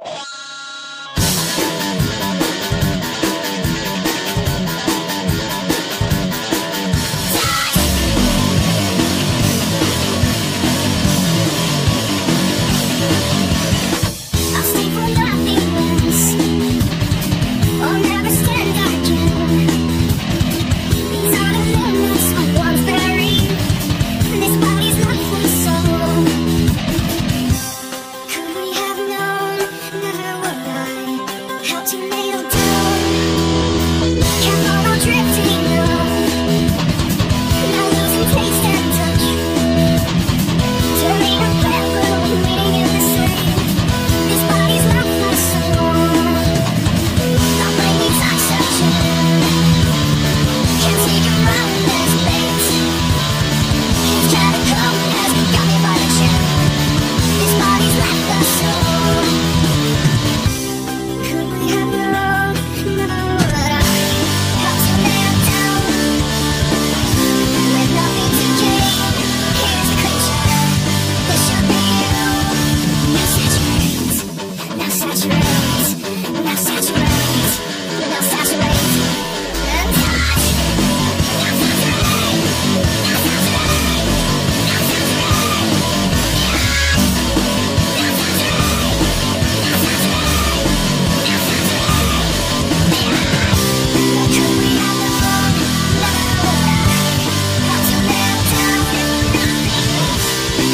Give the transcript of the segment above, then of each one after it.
Bye.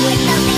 with the